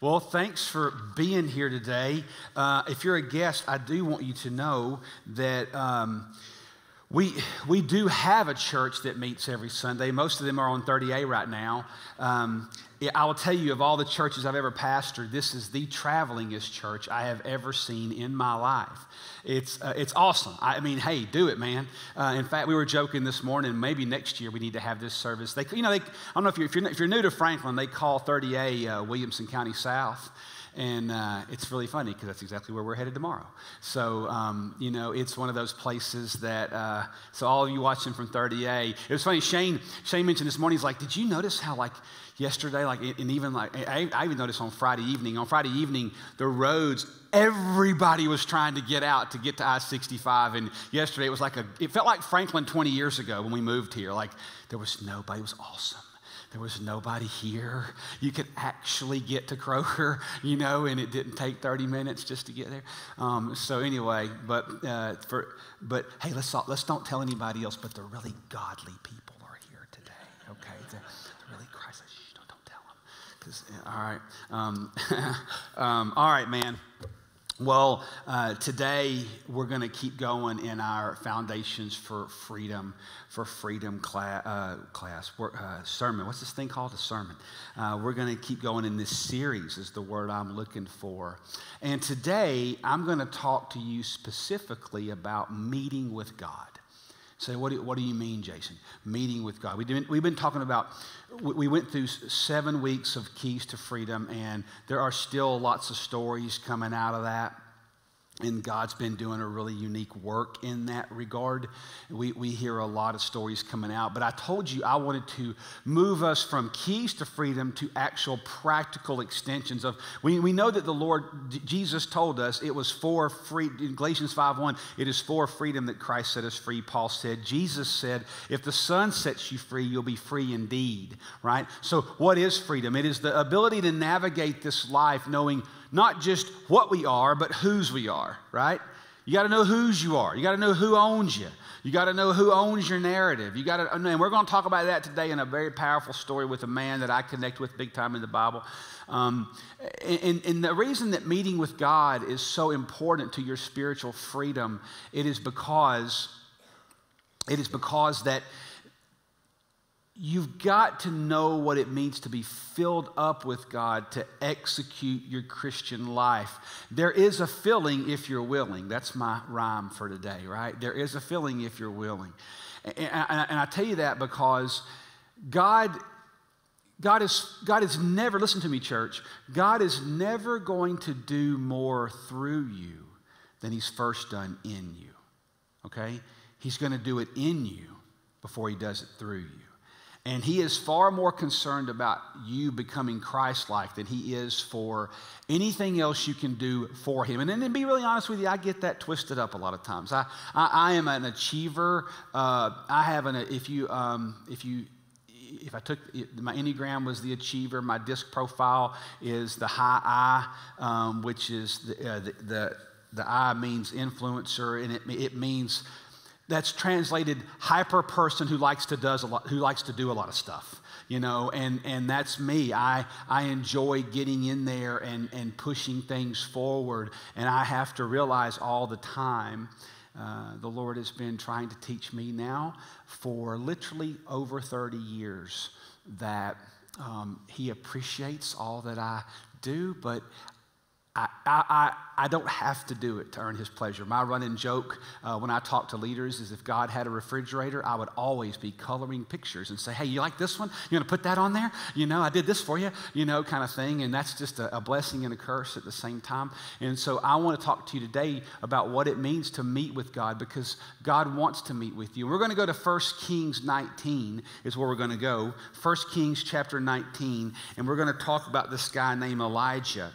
Well, thanks for being here today. Uh, if you're a guest, I do want you to know that um, we, we do have a church that meets every Sunday. Most of them are on 30A right now. Um, I will tell you, of all the churches I've ever pastored, this is the travelingest church I have ever seen in my life. It's, uh, it's awesome. I mean, hey, do it, man. Uh, in fact, we were joking this morning, maybe next year we need to have this service. They, you know, they, I don't know if you're, if you're, if you're new to Franklin, they call 30A uh, Williamson County South. And uh, it's really funny because that's exactly where we're headed tomorrow. So, um, you know, it's one of those places that, uh, so all of you watching from 30A, it was funny. Shane, Shane mentioned this morning, he's like, did you notice how, like, yesterday, like, and even like, I, I even noticed on Friday evening, on Friday evening, the roads, everybody was trying to get out to get to I 65. And yesterday it was like a, it felt like Franklin 20 years ago when we moved here. Like, there was nobody, it was awesome. There was nobody here. You could actually get to Kroger, you know, and it didn't take 30 minutes just to get there. Um, so anyway, but uh, for but hey, let's let's don't tell anybody else. But the really godly people are here today. Okay, they're, they're really Christ. Shh, don't, don't tell them. Because all right, um, um, all right, man. Well, uh, today we're going to keep going in our Foundations for Freedom, for Freedom class, uh, class uh, sermon. What's this thing called? A sermon. Uh, we're going to keep going in this series, is the word I'm looking for. And today I'm going to talk to you specifically about meeting with God. Say, what do, what do you mean, Jason? Meeting with God. We've been, we've been talking about, we went through seven weeks of Keys to Freedom, and there are still lots of stories coming out of that. And God's been doing a really unique work in that regard. We, we hear a lot of stories coming out, but I told you I wanted to move us from keys to freedom to actual practical extensions of. We, we know that the Lord, Jesus told us it was for free, in Galatians 5 1, it is for freedom that Christ set us free. Paul said, Jesus said, if the Son sets you free, you'll be free indeed, right? So, what is freedom? It is the ability to navigate this life knowing not just what we are, but whose we are, right? You got to know whose you are. You got to know who owns you. You got to know who owns your narrative. You got to, and we're going to talk about that today in a very powerful story with a man that I connect with big time in the Bible. Um, and, and the reason that meeting with God is so important to your spiritual freedom, it is because it is because that You've got to know what it means to be filled up with God to execute your Christian life. There is a filling if you're willing. That's my rhyme for today, right? There is a filling if you're willing. And, I tell you that because God, God, is, God is never, listen to me, church, God is never going to do more through you than He's first done in you, okay? He's going to do it in you before He does it through you. And he is far more concerned about you becoming Christ like than he is for anything else you can do for him. And then to be really honest with you, I get that twisted up a lot of times. I, I, I am an achiever. Uh, I have an, if you, um, if you, if I took my Enneagram was the achiever, my disc profile is the high I, um, which is the, uh, the, the, the I means influencer, and it, it means that's translated hyper person who likes to does a lot, who likes to do a lot of stuff you know and and that's me. I i enjoy getting in there and and pushing things forward. And i have to realize all the time uh, the lord has been trying to teach me now for literally over 30 years that um, he appreciates all that i do but I, I, I don't have to do it to earn his pleasure. My running joke uh, when I talk to leaders is if God had a refrigerator, I would always be coloring pictures and say, hey, you like this one? You want to put that on there? You know, I did this for you, you know, kind of thing. And that's just a, a blessing and a curse at the same time. And so I want to talk to you today about what it means to meet with God because God wants to meet with you. We're going to go to 1 Kings 19 is where we're going to go. 1 Kings chapter 19. And we're going to talk about this guy named Elijah.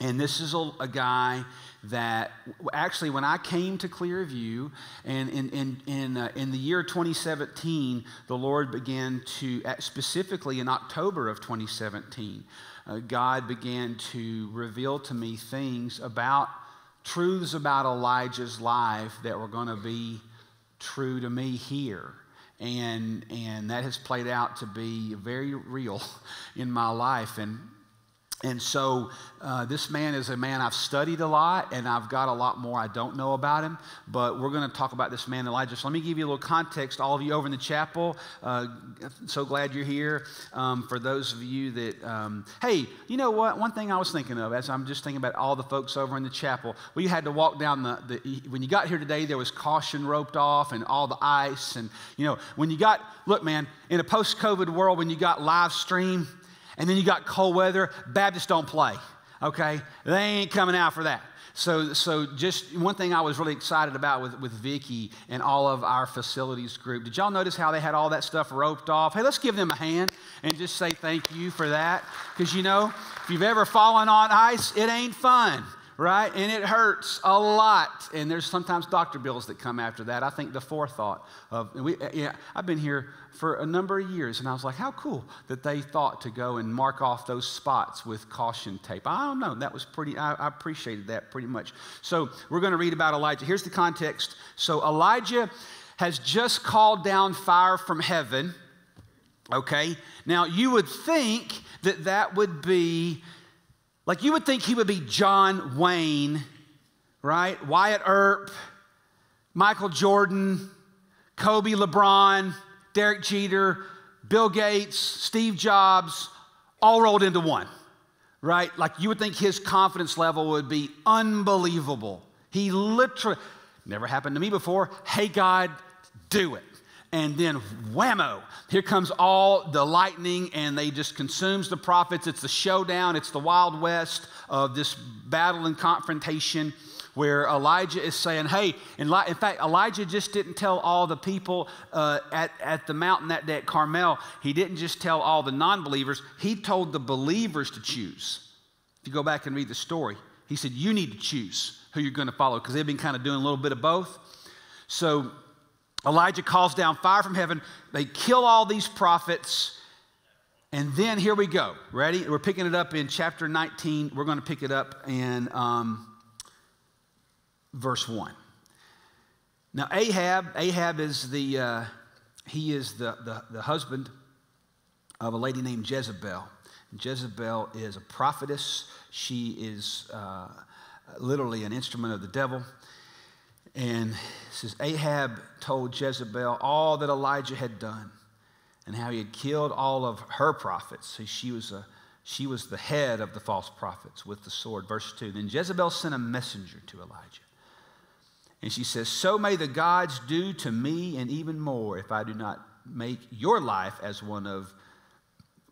And this is a, a, guy that actually, when I came to ClearView, and in, in, in, uh, in the year 2017, the Lord began to, specifically in October of 2017, uh, God began to reveal to me things about truths about Elijah's life that were going to be true to me here. And, and that has played out to be very real in my life. And And so, uh, this man is a man I've studied a lot, and I've got a lot more I don't know about him. But we're going to talk about this man, Elijah. So, let me give you a little context. All of you over in the chapel, uh, so glad you're here. Um, for those of you that, um, hey, you know what? One thing I was thinking of as I'm just thinking about all the folks over in the chapel, we had to walk down the, the when you got here today, there was caution roped off and all the ice. And, you know, when you got, look, man, in a post COVID world, when you got live stream, and then you got cold weather. Baptists don't play, okay? They ain't coming out for that. So, so just one thing I was really excited about with, with Vicky and all of our facilities group. Did y'all notice how they had all that stuff roped off? Hey, let's give them a hand and just say thank you for that. Because you know, if you've ever fallen on ice, it ain't fun right? And it hurts a lot. And there's sometimes doctor bills that come after that. I think the forethought of, we, yeah, I've been here for a number of years, and I was like, how cool that they thought to go and mark off those spots with caution tape. I don't know. That was pretty, I, I appreciated that pretty much. So we're going to read about Elijah. Here's the context. So Elijah has just called down fire from heaven. Okay? Now, you would think that that would be like you would think he would be John Wayne, right? Wyatt Earp, Michael Jordan, Kobe LeBron, Derek Jeter, Bill Gates, Steve Jobs, all rolled into one, right? Like you would think his confidence level would be unbelievable. He literally, never happened to me before. Hey, God, do it and then whammo here comes all the lightning and they just consumes the prophets. It's the showdown. It's the wild west of this battle and confrontation where elijah is saying hey in, fact elijah just didn't tell all the people uh, at, at the mountain that day at carmel. He didn't just tell all the non-believers. He told the believers to choose. If you go back and read the story he said you need to choose who you're going to follow because they've been kind of doing a little bit of both. So Elijah calls down fire from heaven. They kill all these prophets. And then here we go. Ready? We're picking it up in chapter 19. We're going to pick it up in um, verse 1. Now, Ahab, Ahab is the, uh, he is the, the, the husband of a lady named Jezebel. Jezebel is a prophetess. She is uh, literally an instrument of the devil. And says Ahab told Jezebel all that Elijah had done and how he had killed all of her prophets. So she was a she was the head of the false prophets with the sword. Verse 2. Then Jezebel sent a messenger to Elijah. And she says, So may the gods do to me and even more if I do not make your life as one of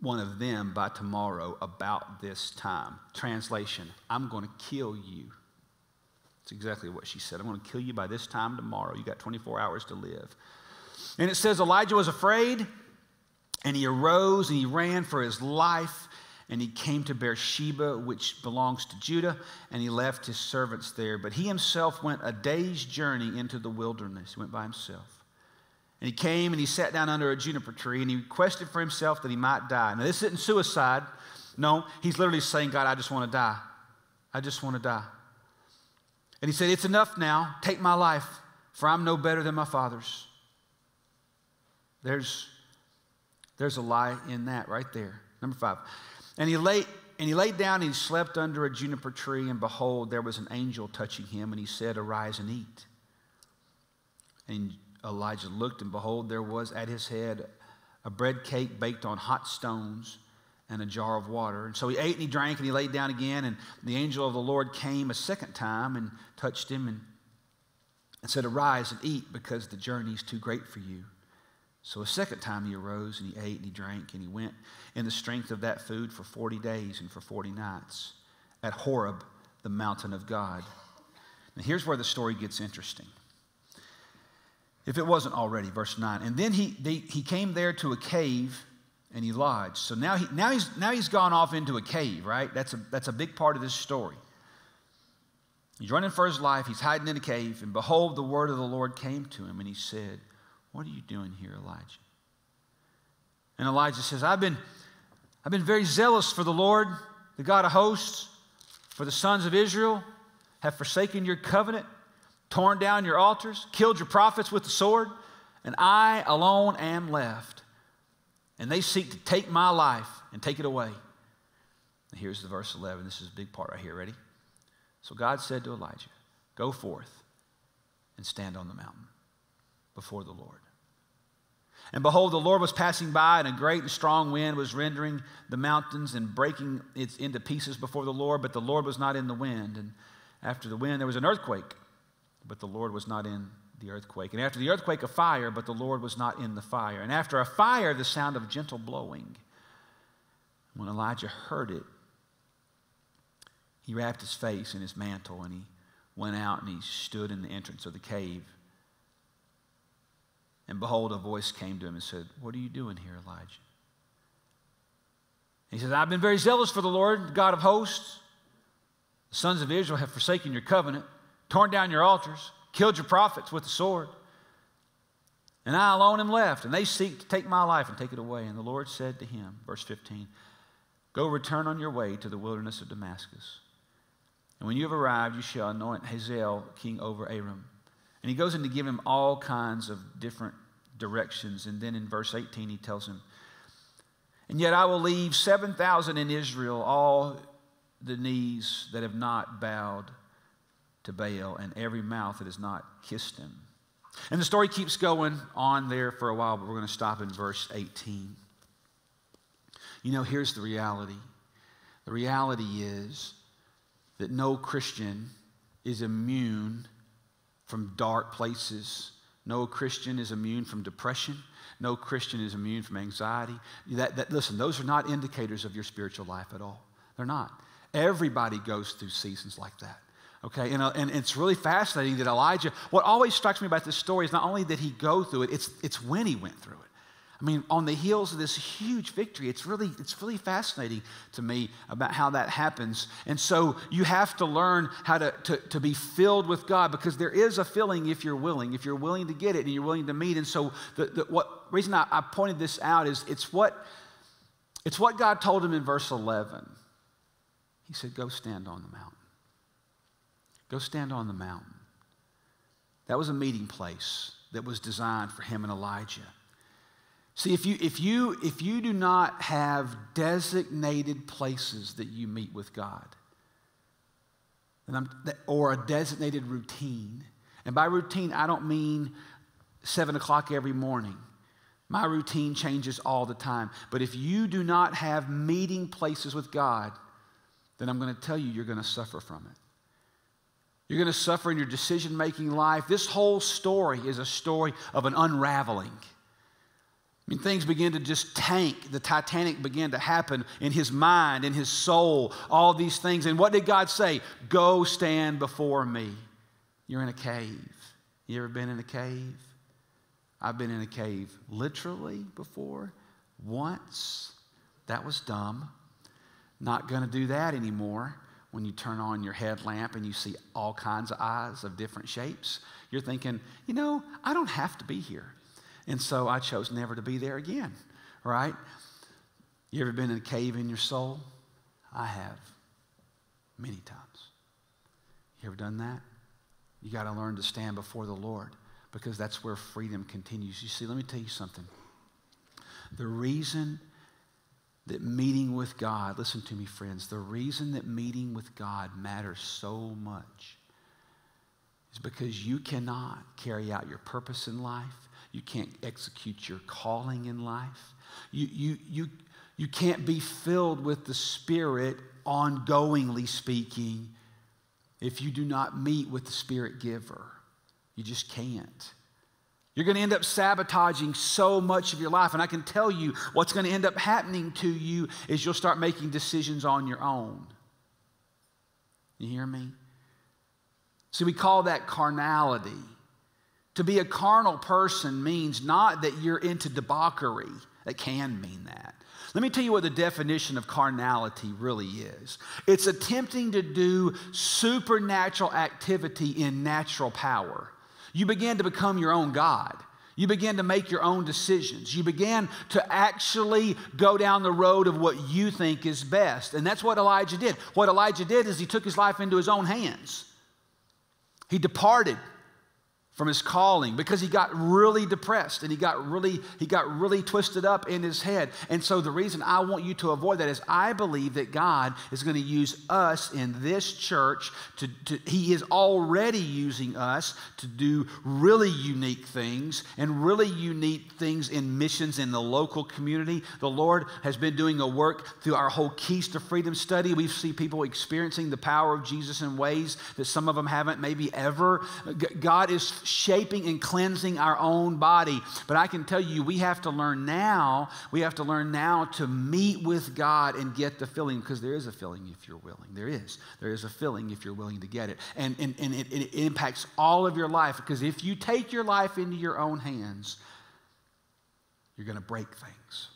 one of them by tomorrow about this time. Translation, I'm going to kill you. It's exactly what she said. I'm going to kill you by this time tomorrow. You got 24 hours to live. And it says Elijah was afraid, and he arose and he ran for his life, and he came to Beersheba, which belongs to Judah, and he left his servants there. But he himself went a day's journey into the wilderness. He went by himself. And he came and he sat down under a juniper tree, and he requested for himself that he might die. Now, this isn't suicide. No, he's literally saying, God, I just want to die. I just want to die. And he said, It's enough now. Take my life, for I'm no better than my father's. There's, there's a lie in that right there. Number five. And he lay and he laid down and he slept under a juniper tree, and behold, there was an angel touching him, and he said, Arise and eat. And Elijah looked, and behold, there was at his head a bread cake baked on hot stones and a jar of water. And so he ate and he drank and he laid down again. And the angel of the Lord came a second time and touched him and, and said, Arise and eat because the journey is too great for you. So a second time he arose and he ate and he drank and he went in the strength of that food for 40 days and for 40 nights at Horeb, the mountain of God. Now here's where the story gets interesting. If it wasn't already, verse 9. And then he, they, he came there to a cave and he lodged. So now, he, now, he's, now he's gone off into a cave, right? That's a, that's a big part of this story. He's running for his life. He's hiding in a cave. And behold, the word of the Lord came to him, and he said, What are you doing here, Elijah? And Elijah says, I've been, I've been very zealous for the Lord, the God of hosts, for the sons of Israel, have forsaken your covenant, torn down your altars, killed your prophets with the sword, and I alone am left and they seek to take my life and take it away. Here's the verse 11. This is a big part right here. Ready? So God said to Elijah, Go forth and stand on the mountain before the Lord. And behold, the Lord was passing by, and a great and strong wind was rendering the mountains and breaking it into pieces before the Lord, but the Lord was not in the wind. And after the wind, there was an earthquake, but the Lord was not in the earthquake. And after the earthquake, a fire, but the Lord was not in the fire. And after a fire, the sound of gentle blowing. When Elijah heard it, he wrapped his face in his mantle and he went out and he stood in the entrance of the cave. And behold, a voice came to him and said, What are you doing here, Elijah? He said, I've been very zealous for the Lord, God of hosts. The sons of Israel have forsaken your covenant, torn down your altars, killed your prophets with the sword. And I alone am left, and they seek to take my life and take it away. And the Lord said to him, verse 15, Go return on your way to the wilderness of Damascus. And when you have arrived, you shall anoint Hazael king over Aram. And he goes in to give him all kinds of different directions. And then in verse 18, he tells him, And yet I will leave 7,000 in Israel, all the knees that have not bowed to Baal, and every mouth that has not kissed him. And the story keeps going on there for a while, but we're going to stop in verse 18. You know, here's the reality the reality is that no Christian is immune from dark places. No Christian is immune from depression. No Christian is immune from anxiety. That, that, listen, those are not indicators of your spiritual life at all. They're not. Everybody goes through seasons like that. Okay, and, uh, and it's really fascinating that Elijah, what always strikes me about this story is not only did he go through it, it's, it's when he went through it. I mean, on the heels of this huge victory, it's really, it's really fascinating to me about how that happens. And so you have to learn how to, to, to be filled with God because there is a filling if you're willing, if you're willing to get it and you're willing to meet. And so the, the what reason I, I pointed this out is it's what, it's what God told him in verse 11. He said, Go stand on the mountain. Go stand on the mountain. That was a meeting place that was designed for him and Elijah. See, if you, if, you, if you do not have designated places that you meet with God, or a designated routine, and by routine, I don't mean seven o'clock every morning. My routine changes all the time. But if you do not have meeting places with God, then I'm going to tell you, you're going to suffer from it. You're going to suffer in your decision making life. This whole story is a story of an unraveling. I mean, things began to just tank. The Titanic began to happen in his mind, in his soul, all these things. And what did God say? Go stand before me. You're in a cave. You ever been in a cave? I've been in a cave literally before, once. That was dumb. Not going to do that anymore. When you turn on your headlamp and you see all kinds of eyes of different shapes, you're thinking, you know, I don't have to be here. And so I chose never to be there again, right? You ever been in a cave in your soul? I have many times. You ever done that? You got to learn to stand before the Lord because that's where freedom continues. You see, let me tell you something. The reason that meeting with God, listen to me, friends, the reason that meeting with God matters so much is because you cannot carry out your purpose in life you can't execute your calling in life. You, you, you, you can't be filled with the Spirit, ongoingly speaking, if you do not meet with the Spirit giver. You just can't. You're going to end up sabotaging so much of your life. And I can tell you what's going to end up happening to you is you'll start making decisions on your own. You hear me? See, we call that carnality. To be a carnal person means not that you're into debauchery. It can mean that. Let me tell you what the definition of carnality really is it's attempting to do supernatural activity in natural power. You begin to become your own God. You begin to make your own decisions. You begin to actually go down the road of what you think is best. And that's what Elijah did. What Elijah did is he took his life into his own hands. He departed from his calling because he got really depressed and he got really he got really twisted up in his head. And so the reason i want you to avoid that is i believe that god is going to use us in this church to, to he is already using us to do really unique things and really unique things in missions in the local community. The lord has been doing a work through our whole keys to freedom study. We see people experiencing the power of jesus in ways that some of them haven't maybe ever. God is shaping and cleansing our own body. But I can tell you, we have to learn now, we have to learn now to meet with God and get the filling, because there is a filling if you're willing. There is. There is a filling if you're willing to get it. And, and, and it, it impacts all of your life, because if you take your life into your own hands, you're going to break things.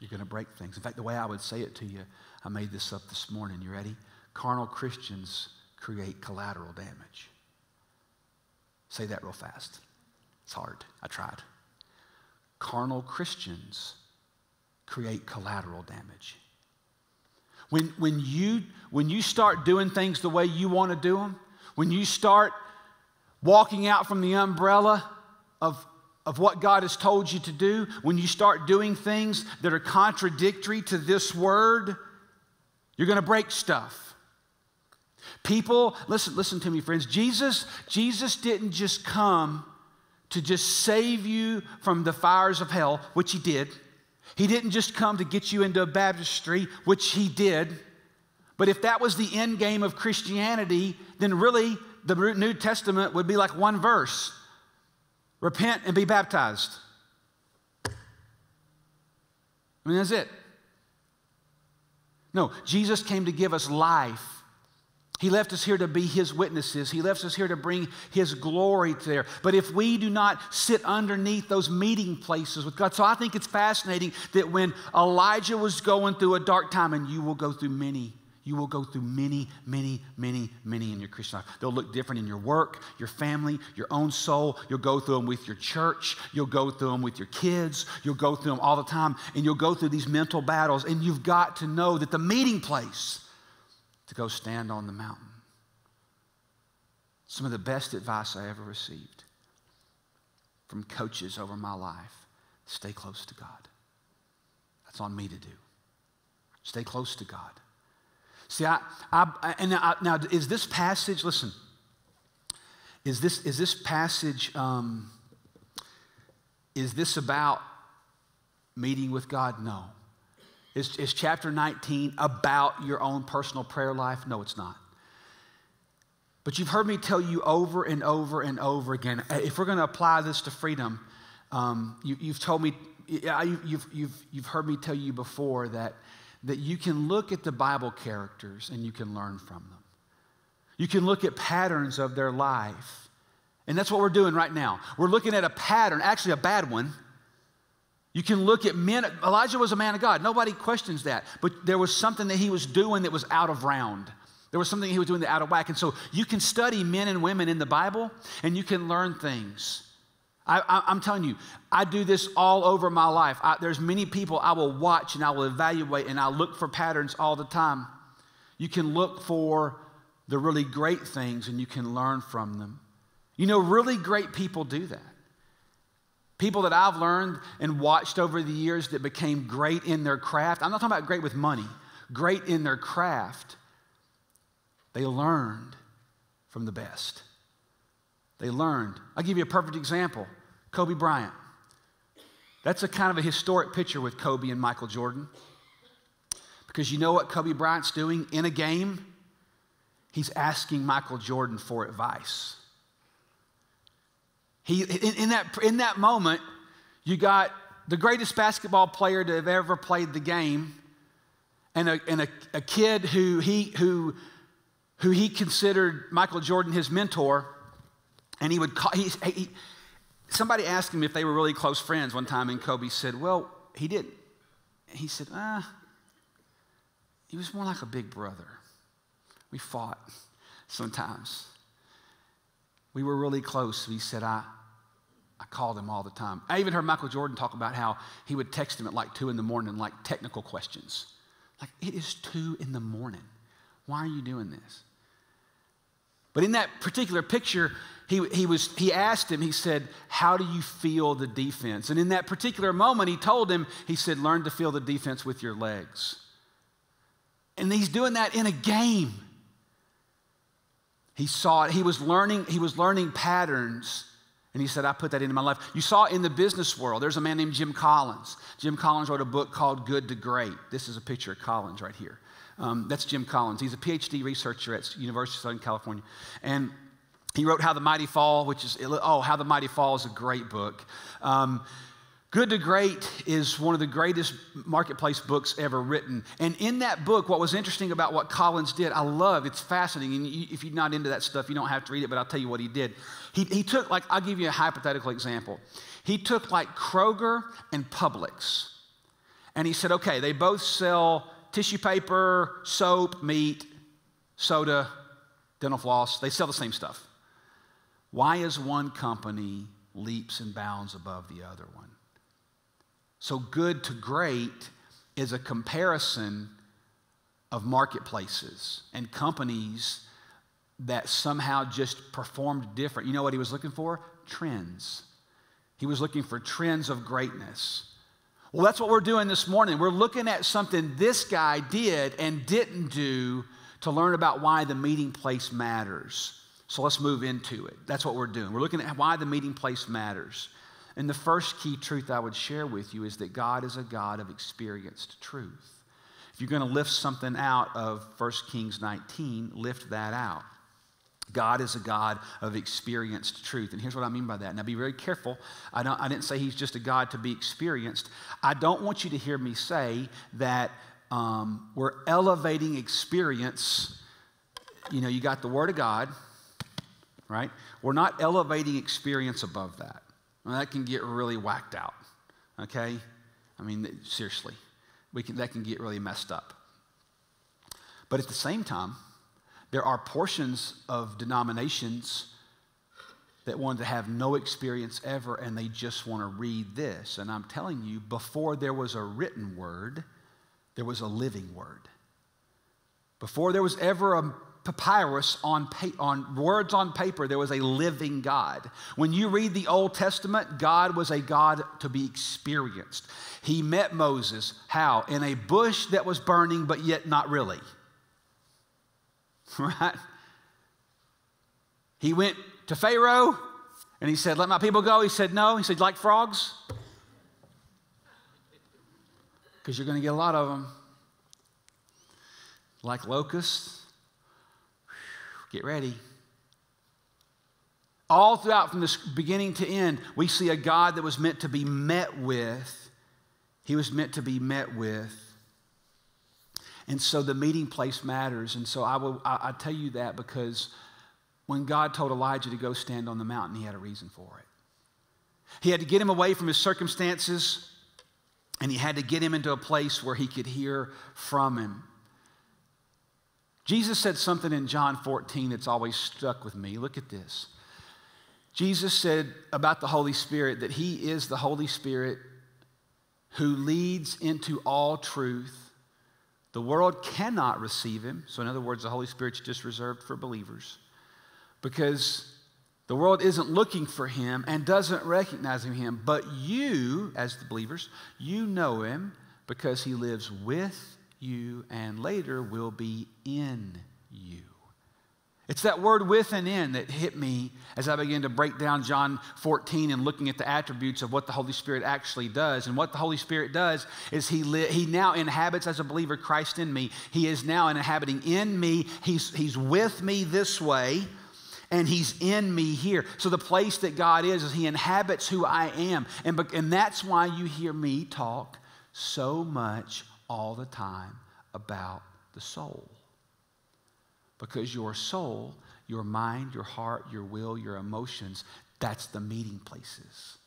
You're going to break things. In fact, the way I would say it to you, I made this up this morning. You ready? Carnal Christians create collateral damage. Say that real fast. It's hard. I tried. Carnal Christians create collateral damage. When, when, you, when you start doing things the way you want to do them, when you start walking out from the umbrella of, of what God has told you to do, when you start doing things that are contradictory to this word, you're going to break stuff. People, listen, listen to me, friends. Jesus, Jesus didn't just come to just save you from the fires of hell, which he did. He didn't just come to get you into a baptistry, which he did. But if that was the end game of Christianity, then really the New Testament would be like one verse repent and be baptized. I mean, that's it. No, Jesus came to give us life he left us here to be His witnesses. He left us here to bring His glory there. But if we do not sit underneath those meeting places with God, so I think it's fascinating that when Elijah was going through a dark time, and you will go through many, you will go through many, many, many, many in your Christian life. They'll look different in your work, your family, your own soul. You'll go through them with your church. You'll go through them with your kids. You'll go through them all the time. And you'll go through these mental battles. And you've got to know that the meeting place, to go stand on the mountain. Some of the best advice I ever received from coaches over my life stay close to God. That's on me to do. Stay close to God. See, I, I and I, now is this passage, listen, is this, is this passage, um, is this about meeting with God? No. Is, is chapter 19 about your own personal prayer life? No, it's not. But you've heard me tell you over and over and over again if we're going to apply this to freedom, um, you, have told me, you've, you've, you've heard me tell you before that, that you can look at the Bible characters and you can learn from them. You can look at patterns of their life. And that's what we're doing right now. We're looking at a pattern, actually a bad one, you can look at men. Elijah was a man of God. Nobody questions that. But there was something that he was doing that was out of round. There was something he was doing that out of whack. And so you can study men and women in the Bible and you can learn things. I, am telling you, I do this all over my life. I, there's many people I will watch and I will evaluate and I look for patterns all the time. You can look for the really great things and you can learn from them. You know, really great people do that. People that I've learned and watched over the years that became great in their craft. I'm not talking about great with money, great in their craft. They learned from the best. They learned. I'll give you a perfect example Kobe Bryant. That's a kind of a historic picture with Kobe and Michael Jordan. Because you know what Kobe Bryant's doing in a game? He's asking Michael Jordan for advice. He, in, in, that, in that moment, you got the greatest basketball player to have ever played the game and a, and a, a kid who he, who, who he considered Michael Jordan his mentor. And he would call, he, he, somebody asked him if they were really close friends one time, and Kobe said, Well, he didn't. He said, Ah, he was more like a big brother. We fought sometimes. We were really close. He said, I, I called him all the time. I even heard Michael Jordan talk about how he would text him at like 2 in the morning, like technical questions. Like, it is 2 in the morning. Why are you doing this? But in that particular picture, he, he, was, he asked him, he said, How do you feel the defense? And in that particular moment, he told him, He said, Learn to feel the defense with your legs. And he's doing that in a game. He saw it, he was learning, he was learning patterns. And he said, I put that into my life. You saw in the business world. There's a man named Jim Collins. Jim Collins wrote a book called Good to Great. This is a picture of Collins right here. Um, that's Jim Collins. He's a PhD researcher at University of Southern California. And he wrote How the Mighty Fall, which is, oh, How the Mighty Fall is a great book. Um, Good to Great is one of the greatest marketplace books ever written. And in that book, what was interesting about what Collins did, I love, it's fascinating. And if you're not into that stuff, you don't have to read it, but I'll tell you what he did. He, he took, like, I'll give you a hypothetical example. He took, like, Kroger and Publix, and he said, okay, they both sell tissue paper, soap, meat, soda, dental floss. They sell the same stuff. Why is one company leaps and bounds above the other one? So, good to great is a comparison of marketplaces and companies that somehow just performed different. You know what he was looking for? Trends. He was looking for trends of greatness. Well, that's what we're doing this morning. We're looking at something this guy did and didn't do to learn about why the meeting place matters. So let's move into it. That's what we're doing. We're looking at why the meeting place matters. And the first key truth I would share with you is that God is a God of experienced truth. If you're going to lift something out of 1 Kings 19, lift that out. God is a God of experienced truth. And here's what I mean by that. Now, be very careful. I, don't, I didn't say he's just a God to be experienced. I don't want you to hear me say that um, we're elevating experience. You know, you got the Word of God, right? We're not elevating experience above that. That can get really whacked out, okay? I mean, seriously, we can, that can get really messed up. But at the same time, there are portions of denominations that want to have no experience ever and they just want to read this. And I'm telling you, before there was a written word, there was a living word. Before there was ever a papyrus on, on words on paper, there was a living God. When you read the Old Testament, God was a God to be experienced. He met Moses, how? In a bush that was burning, but yet not really. Right? He went to Pharaoh and he said, Let my people go. He said, No. He said, Like frogs? Because you're going to get a lot of them. Like locusts? Get ready. All throughout, from this beginning to end, we see a God that was meant to be met with. He was meant to be met with. And so the meeting place matters. And so I will I, I tell you that because when God told Elijah to go stand on the mountain, he had a reason for it. He had to get him away from his circumstances, and he had to get him into a place where he could hear from him. Jesus said something in John 14 that's always stuck with me. Look at this. Jesus said about the Holy Spirit that He is the Holy Spirit who leads into all truth. The world cannot receive Him. So, in other words, the Holy Spirit's just reserved for believers because the world isn't looking for Him and doesn't recognize Him. But you, as the believers, you know Him because He lives with you and later will be in you. It's that word with and in that hit me as I began to break down John 14 and looking at the attributes of what the Holy Spirit actually does. And what the Holy Spirit does is He, li- he now inhabits as a believer Christ in me. He is now inhabiting in me. He's, he's with me this way and he's in me here. So the place that God is, is he inhabits who I am. And, and that's why you hear me talk so much all the time about the soul. Because your soul, your mind, your heart, your will, your emotions, that's the meeting places.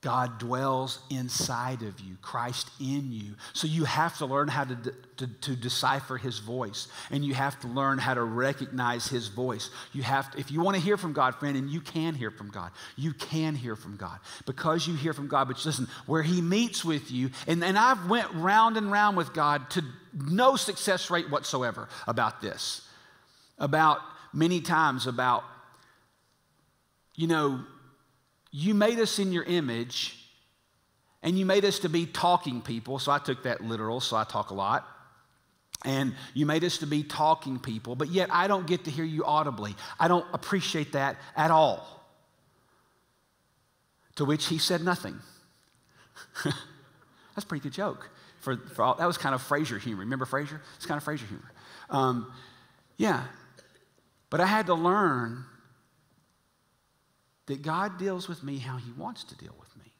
God dwells inside of you, Christ in you. So you have to learn how to, to, to, decipher his voice, and you have to learn how to recognize his voice. You have to, if you want to hear from God, friend, and you can hear from God, you can hear from God because you hear from God. But listen, where he meets with you, and, and I've went round and round with God to no success rate whatsoever about this, about many times about, you know, you made us in your image and you made us to be talking people. So I took that literal, so I talk a lot. And you made us to be talking people, but yet I don't get to hear you audibly. I don't appreciate that at all. To which he said nothing. That's a pretty good joke. For, for all, that was kind of Frasier humor. Remember Frasier? It's kind of Frasier humor. Um, yeah. But I had to learn that God deals with me how He wants to deal with me.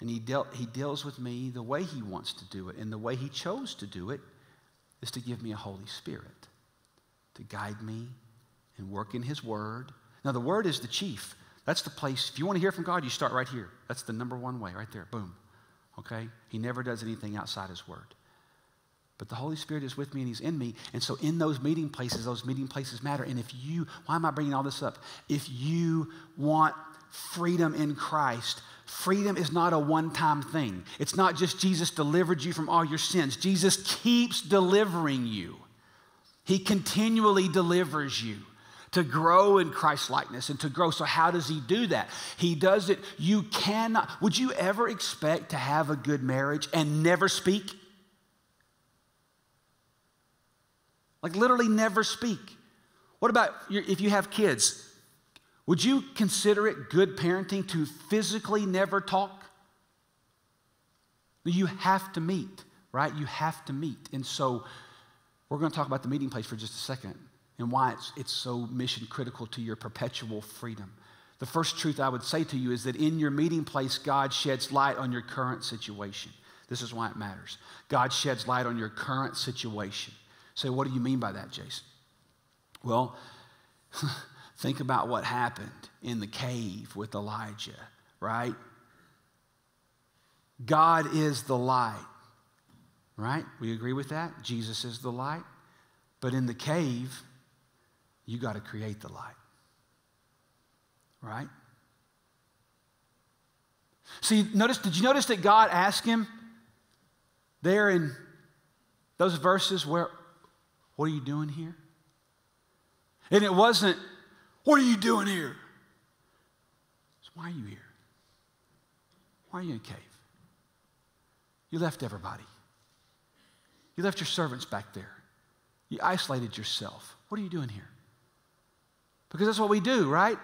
And he, dealt, he deals with me the way He wants to do it. And the way He chose to do it is to give me a Holy Spirit to guide me and work in His Word. Now, the Word is the chief. That's the place. If you want to hear from God, you start right here. That's the number one way, right there. Boom. Okay? He never does anything outside His Word. But the Holy Spirit is with me and He's in me. And so, in those meeting places, those meeting places matter. And if you, why am I bringing all this up? If you want freedom in Christ, freedom is not a one time thing. It's not just Jesus delivered you from all your sins, Jesus keeps delivering you. He continually delivers you to grow in Christ likeness and to grow. So, how does he do that? He does it. You cannot, would you ever expect to have a good marriage and never speak? Like literally never speak. What about if you have kids? Would you consider it good parenting to physically never talk? You have to meet, right? You have to meet. And so we're going to talk about the meeting place for just a second and why it's, it's so mission critical to your perpetual freedom. The first truth I would say to you is that in your meeting place, God sheds light on your current situation. This is why it matters. God sheds light on your current situation. Say, what do you mean by that, Jason? Well, think about what happened in the cave with Elijah, right? God is the light, right? We agree with that? Jesus is the light. But in the cave, you got to create the light, right? See, notice, did you notice that God asked him there in those verses where, what are you doing here? And it wasn't, What are you doing here? It's, Why are you here? Why are you in a cave? You left everybody. You left your servants back there. You isolated yourself. What are you doing here? Because that's what we do, right?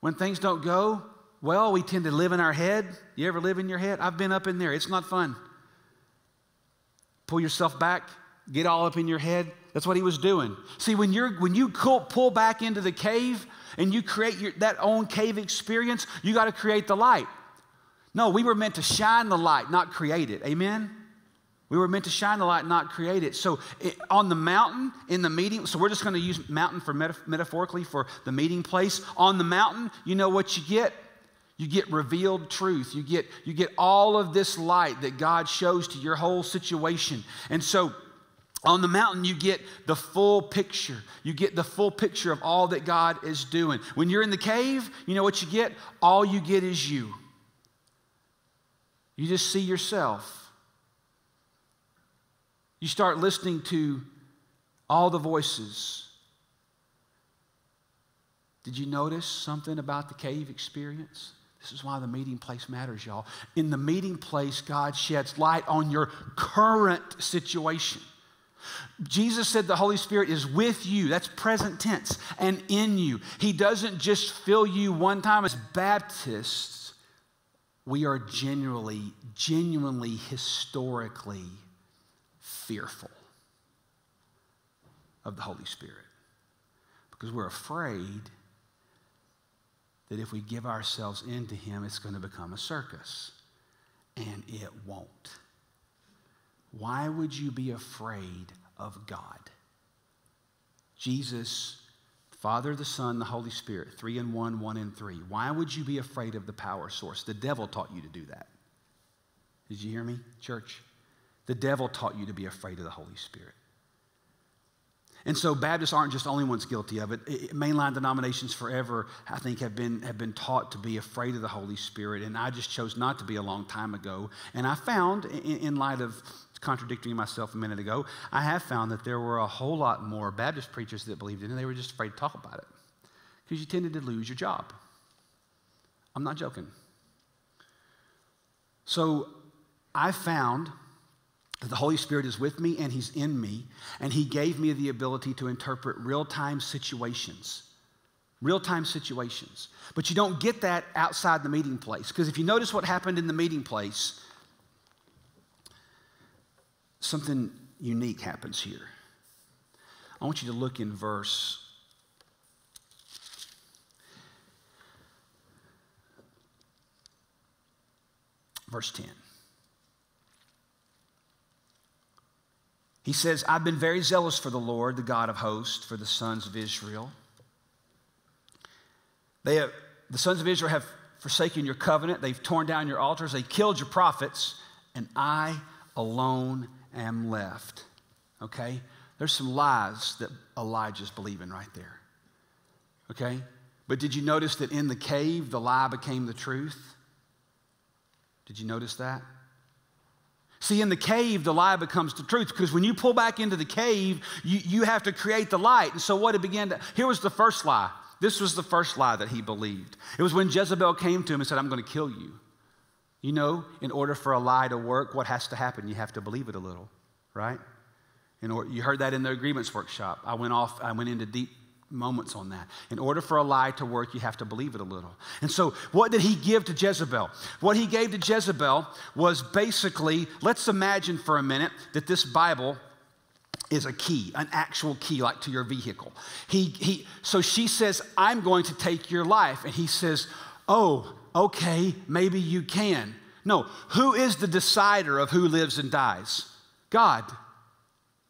When things don't go well, we tend to live in our head. You ever live in your head? I've been up in there. It's not fun. Pull yourself back, get all up in your head. That's what he was doing. See, when, you're, when you pull back into the cave and you create your, that own cave experience, you got to create the light. No, we were meant to shine the light, not create it. Amen? We were meant to shine the light, not create it. So it, on the mountain, in the meeting, so we're just going to use mountain for metaf- metaphorically for the meeting place. On the mountain, you know what you get? You get revealed truth. You get, you get all of this light that God shows to your whole situation. And so on the mountain, you get the full picture. You get the full picture of all that God is doing. When you're in the cave, you know what you get? All you get is you. You just see yourself. You start listening to all the voices. Did you notice something about the cave experience? This is why the meeting place matters, y'all. In the meeting place, God sheds light on your current situation. Jesus said the Holy Spirit is with you. That's present tense and in you. He doesn't just fill you one time. As Baptists, we are genuinely, genuinely, historically fearful of the Holy Spirit because we're afraid that if we give ourselves into Him, it's going to become a circus. And it won't. Why would you be afraid of God? Jesus, Father, the Son, the Holy Spirit, three in one, one in three. Why would you be afraid of the power source? The devil taught you to do that. Did you hear me, church? The devil taught you to be afraid of the Holy Spirit. And so Baptists aren't just the only ones guilty of it. Mainline denominations forever, I think, have been, have been taught to be afraid of the Holy Spirit. And I just chose not to be a long time ago. And I found, in, in light of contradicting myself a minute ago. I have found that there were a whole lot more Baptist preachers that believed in it, and they were just afraid to talk about it because you tended to lose your job. I'm not joking. So I found that the Holy Spirit is with me and He's in me, and He gave me the ability to interpret real time situations. Real time situations. But you don't get that outside the meeting place. Because if you notice what happened in the meeting place, something unique happens here. I want you to look in verse verse 10. He says, I've been very zealous for the Lord, the God of hosts, for the sons of Israel. They have, the sons of Israel have forsaken your covenant, they've torn down your altars, they killed your prophets, and I alone am left. Okay? There's some lies that Elijah's believing right there. Okay? But did you notice that in the cave, the lie became the truth? Did you notice that? See, in the cave, the lie becomes the truth because when you pull back into the cave, you, you have to create the light. And so, what it began to, here was the first lie. This was the first lie that he believed. It was when Jezebel came to him and said, I'm going to kill you. You know, in order for a lie to work, what has to happen? You have to believe it a little, right? In order, you heard that in the agreements workshop. I went off, I went into deep moments on that. In order for a lie to work, you have to believe it a little. And so, what did he give to Jezebel? What he gave to Jezebel was basically let's imagine for a minute that this Bible is a key, an actual key, like to your vehicle. He, he, so she says, I'm going to take your life. And he says, Oh, okay, maybe you can. No, who is the decider of who lives and dies? God.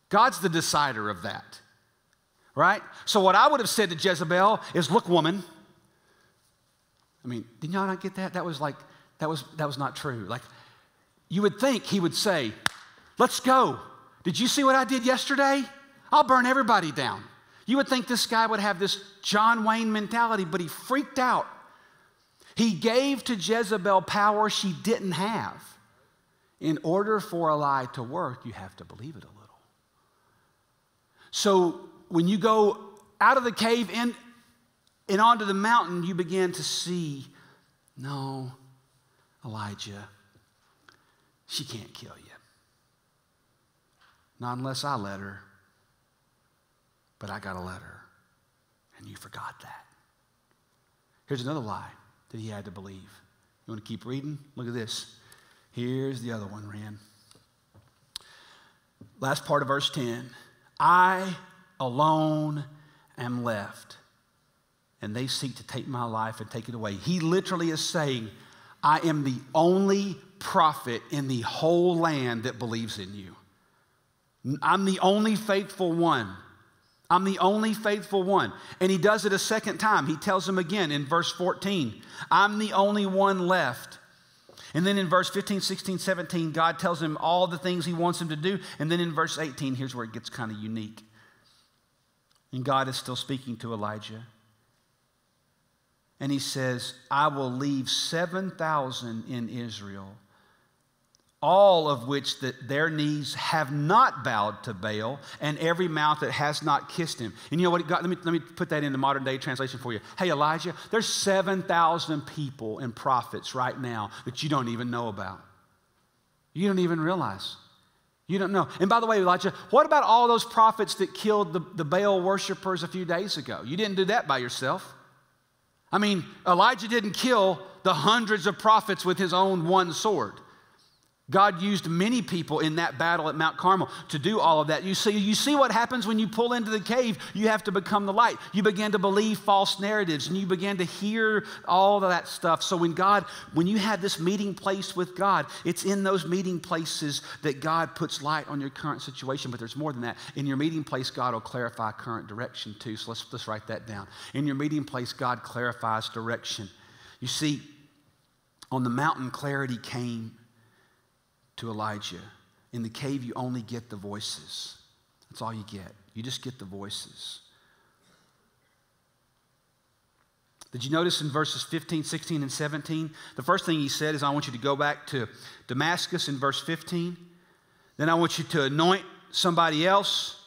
God's the decider of that right? So, what I would have said to Jezebel is, Look, woman. I mean, did y'all not get that? That was like, that was, that was not true. Like, you would think he would say, Let's go. Did you see what I did yesterday? I'll burn everybody down. You would think this guy would have this John Wayne mentality, but he freaked out. He gave to Jezebel power she didn't have. In order for a lie to work, you have to believe it a little. So when you go out of the cave in, and onto the mountain, you begin to see no, Elijah, she can't kill you. Not unless I let her. But I got to let her. And you forgot that. Here's another lie that he had to believe. You want to keep reading? Look at this. Here's the other one, Rand. Last part of verse 10. I alone am left. And they seek to take my life and take it away. He literally is saying, I am the only prophet in the whole land that believes in you. I'm the only faithful one. I'm the only faithful one. And he does it a second time. He tells them again in verse 14, I'm the only one left. And then in verse 15, 16, 17, God tells him all the things he wants him to do. And then in verse 18, here's where it gets kind of unique. And God is still speaking to Elijah. And he says, I will leave 7,000 in Israel, all of which that their knees have not bowed to Baal, and every mouth that has not kissed him. And you know what? God, let, me, let me put that in the modern day translation for you. Hey, Elijah, there's 7,000 people and prophets right now that you don't even know about. You don't even realize. You don't know. And by the way, Elijah, what about all those prophets that killed the, the Baal worshipers a few days ago? You didn't do that by yourself. I mean, Elijah didn't kill the hundreds of prophets with his own one sword. God used many people in that battle at Mount Carmel to do all of that. You see, you see what happens when you pull into the cave? You have to become the light. You begin to believe false narratives and you begin to hear all of that stuff. So when God, when you have this meeting place with God, it's in those meeting places that God puts light on your current situation. But there's more than that. In your meeting place, God will clarify current direction too. So let's, let's write that down. In your meeting place, God clarifies direction. You see, on the mountain, clarity came to Elijah. In the cave, you only get the voices. That's all you get. You just get the voices. Did you notice in verses 15, 16, and 17? The first thing he said is, I want you to go back to Damascus in verse 15. Then I want you to anoint somebody else.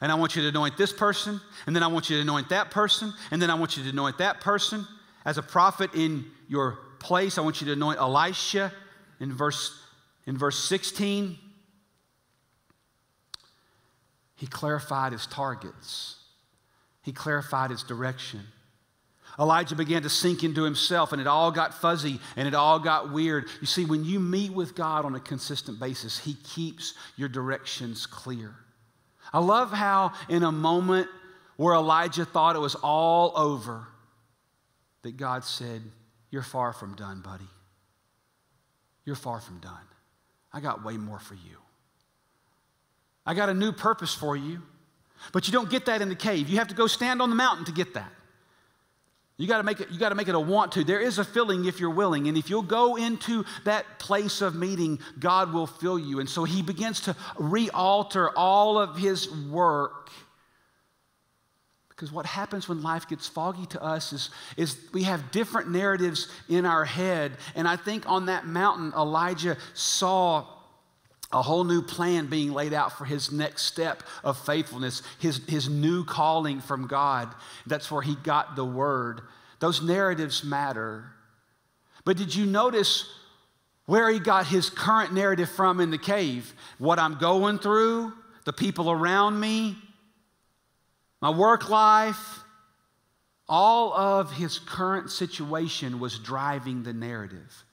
And I want you to anoint this person. And then I want you to anoint that person. And then I want you to anoint that person. As a prophet in your place, I want you to anoint Elisha in verse, in verse 16. He clarified his targets, he clarified his direction. Elijah began to sink into himself, and it all got fuzzy and it all got weird. You see, when you meet with God on a consistent basis, He keeps your directions clear. I love how, in a moment where Elijah thought it was all over, that God said, You're far from done, buddy. You're far from done. I got way more for you. I got a new purpose for you. But you don't get that in the cave. You have to go stand on the mountain to get that. You got to make it you got to make it a want to. There is a filling if you're willing. And if you'll go into that place of meeting, God will fill you. And so he begins to realter all of his work. Because what happens when life gets foggy to us is, is we have different narratives in our head. And I think on that mountain, Elijah saw a whole new plan being laid out for his next step of faithfulness, his, his new calling from God. That's where he got the word. Those narratives matter. But did you notice where he got his current narrative from in the cave? What I'm going through, the people around me, my work life. All of his current situation was driving the narrative.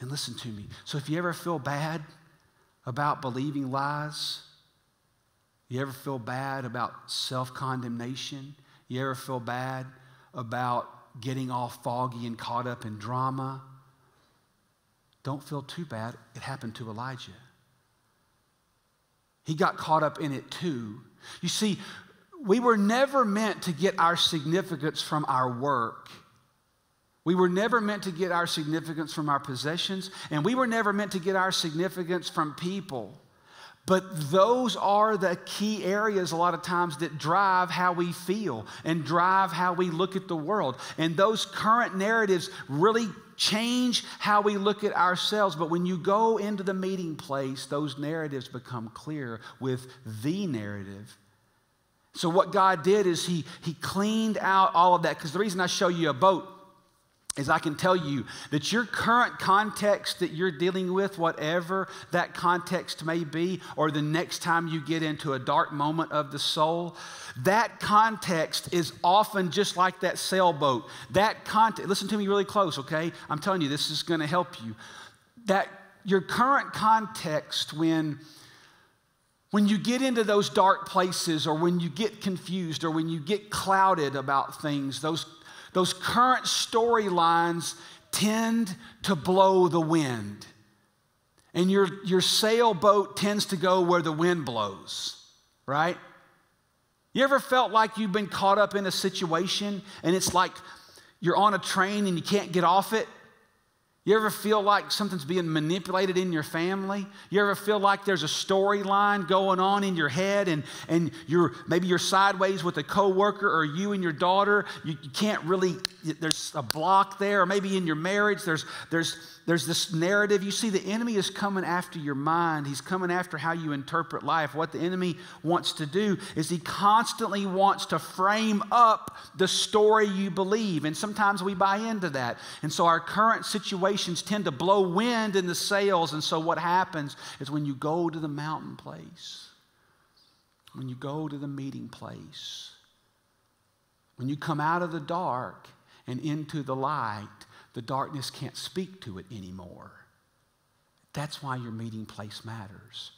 And listen to me. So if you ever feel bad, about believing lies? You ever feel bad about self condemnation? You ever feel bad about getting all foggy and caught up in drama? Don't feel too bad. It happened to Elijah. He got caught up in it too. You see, we were never meant to get our significance from our work. We were never meant to get our significance from our possessions, and we were never meant to get our significance from people. But those are the key areas a lot of times that drive how we feel and drive how we look at the world. And those current narratives really change how we look at ourselves. But when you go into the meeting place, those narratives become clear with the narrative. So, what God did is He, he cleaned out all of that. Because the reason I show you a boat is I can tell you that your current context that you're dealing with, whatever that context may be, or the next time you get into a dark moment of the soul, that context is often just like that sailboat. That context, listen to me really close, okay? I'm telling you, this is going to help you. That your current context when when you get into those dark places or when you get confused or when you get clouded about things, those those current storylines tend to blow the wind. And your, your sailboat tends to go where the wind blows, right? You ever felt like you've been caught up in a situation and it's like you're on a train and you can't get off it? You ever feel like something's being manipulated in your family? You ever feel like there's a storyline going on in your head and, and you're maybe you're sideways with a coworker or you and your daughter, you, you can't really, there's a block there, or maybe in your marriage, there's there's there's this narrative. You see, the enemy is coming after your mind. He's coming after how you interpret life. What the enemy wants to do is he constantly wants to frame up the story you believe. And sometimes we buy into that. And so our current tend to blow wind in the sails. And so what happens is when you go to the mountain place, when you go to the meeting place, when you come out of the dark and into the light, the darkness can't speak to it anymore. That's why your meeting place matters.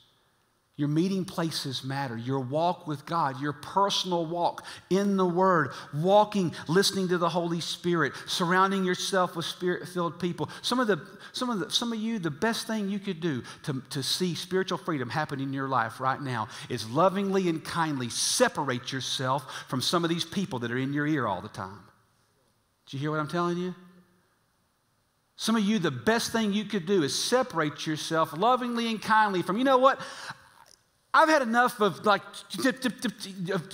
Your meeting places matter. Your walk with God, your personal walk in the Word, walking, listening to the Holy Spirit, surrounding yourself with Spirit filled people. Some of, the, some, of the, some of you, the best thing you could do to, to see spiritual freedom happen in your life right now is lovingly and kindly separate yourself from some of these people that are in your ear all the time. Do you hear what I'm telling you? Some of you, the best thing you could do is separate yourself lovingly and kindly from, you know what? I've had enough of like,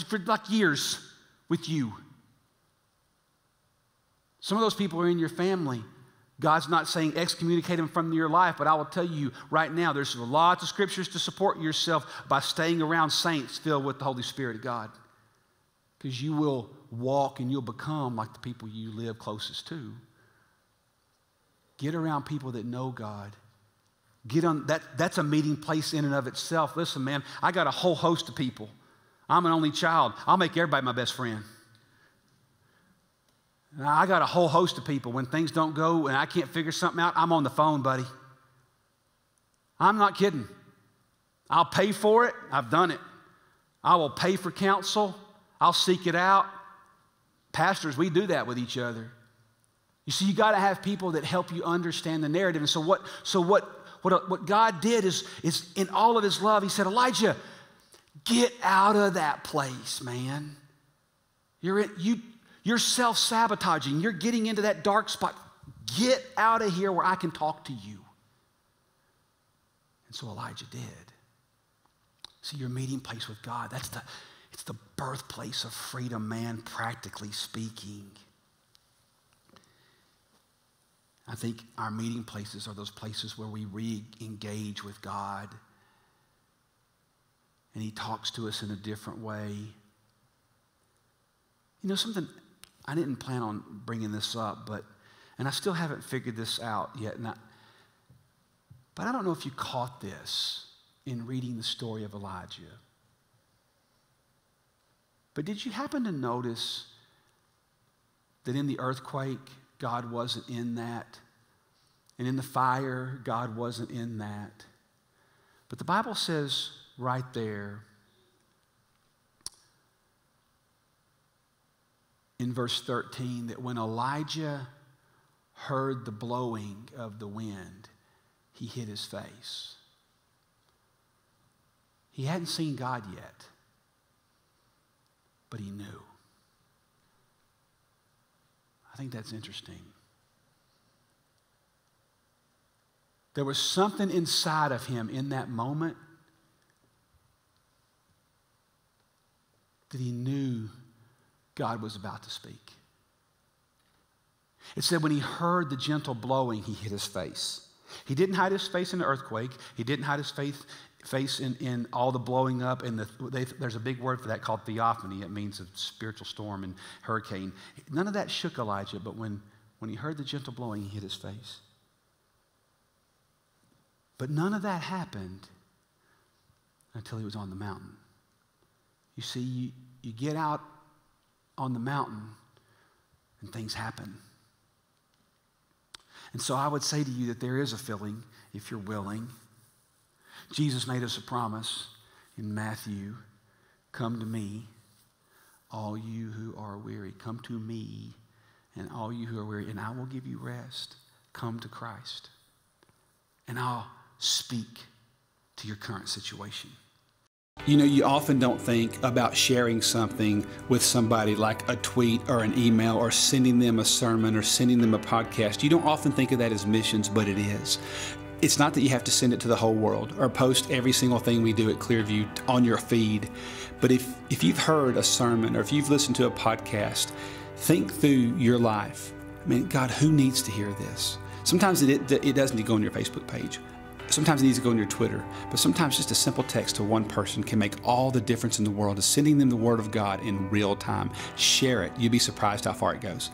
for like years with you. Some of those people are in your family. God's not saying excommunicate them from your life, but I will tell you right now, there's lots of scriptures to support yourself by staying around saints filled with the Holy Spirit of God. Because you will walk and you'll become like the people you live closest to. Get around people that know God. Get on that, that's a meeting place in and of itself. Listen, man, I got a whole host of people. I'm an only child. I'll make everybody my best friend. I got a whole host of people. When things don't go and I can't figure something out, I'm on the phone, buddy. I'm not kidding. I'll pay for it. I've done it. I will pay for counsel. I'll seek it out. Pastors, we do that with each other. You see, you got to have people that help you understand the narrative. And so, what, so what, what, uh, what God did is, is, in all of his love, he said, Elijah, get out of that place, man. You're, you, you're self sabotaging. You're getting into that dark spot. Get out of here where I can talk to you. And so Elijah did. See, your meeting place with God, that's the, it's the birthplace of freedom, man, practically speaking. I think our meeting places are those places where we re engage with God and He talks to us in a different way. You know, something I didn't plan on bringing this up, but, and I still haven't figured this out yet. I, but I don't know if you caught this in reading the story of Elijah. But did you happen to notice that in the earthquake, God wasn't in that? And in the fire, God wasn't in that. But the Bible says right there in verse 13 that when Elijah heard the blowing of the wind, he hid his face. He hadn't seen God yet, but he knew. I think that's interesting. There was something inside of him in that moment that he knew God was about to speak. It said when he heard the gentle blowing, he hid his face. He didn't hide his face in the earthquake. He didn't hide his face, face in, in all the blowing up. And the, they, there's a big word for that called theophany. It means a spiritual storm and hurricane. None of that shook Elijah, but when, when he heard the gentle blowing, he hid his face. But none of that happened until he was on the mountain. You see, you, you get out on the mountain and things happen. And so I would say to you that there is a filling if you're willing. Jesus made us a promise in Matthew Come to me, all you who are weary. Come to me, and all you who are weary, and I will give you rest. Come to Christ, and I'll speak to your current situation. You know, you often don't think about sharing something with somebody like a tweet or an email or sending them a sermon or sending them a podcast. You don't often think of that as missions, but it is. It's not that you have to send it to the whole world or post every single thing we do at ClearView on your feed. But if, if you've heard a sermon or if you've listened to a podcast, think through your life. I mean, God, who needs to hear this? Sometimes it, it, it doesn't need to go on your Facebook page. Sometimes it needs to go on your Twitter, but sometimes just a simple text to one person can make all the difference in the world. Is sending them the Word of God in real time. Share it. You'd be surprised how far it goes.